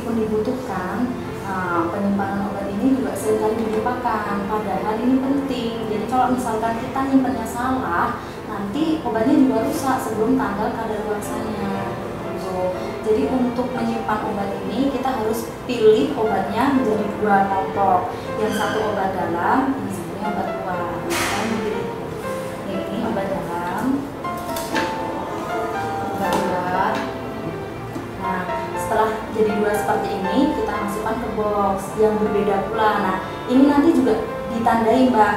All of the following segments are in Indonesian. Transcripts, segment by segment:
meskipun dibutuhkan, eh, penyimpanan obat ini juga sering kali dilupakan. Padahal ini penting. Jadi kalau misalkan kita nyimpannya salah, nanti obatnya juga rusak sebelum tanggal kadaluarsanya. So, gitu. jadi untuk menyimpan obat ini kita harus pilih obatnya menjadi dua kelompok. Yang satu obat dalam, yang satu obat luar. Box yang berbeda pula. Nah, ini nanti juga ditandai mbak.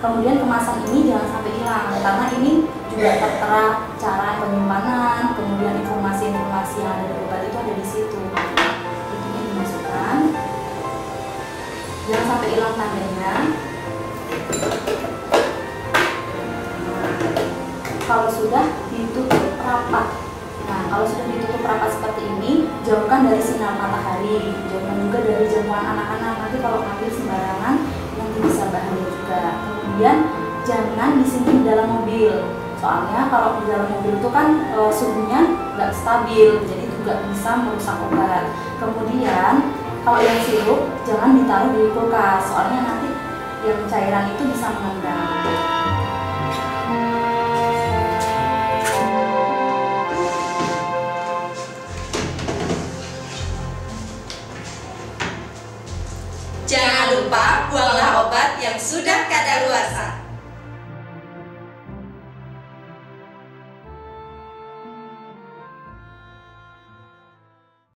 Kemudian kemasan ini jangan sampai hilang karena ini juga tertera cara penyimpanan, kemudian informasi-informasi yang ada di obat itu ada di situ. Ini dimasukkan, jangan sampai hilang tandanya. Nah, kalau sudah ditutup rapat, nah kalau sudah ditutup rapat seperti ini, jauhkan dari sinar matahari, jauhkan juga jangkauan anak-anak. Nanti kalau ngambil sembarangan, nanti bisa bahaya juga. Kemudian jangan disimpan di dalam mobil soalnya kalau di dalam mobil itu kan e, suhunya nggak stabil jadi juga bisa merusak obat kemudian kalau yang sirup jangan ditaruh di kulkas soalnya nanti yang cairan itu bisa mengendap Jangan lupa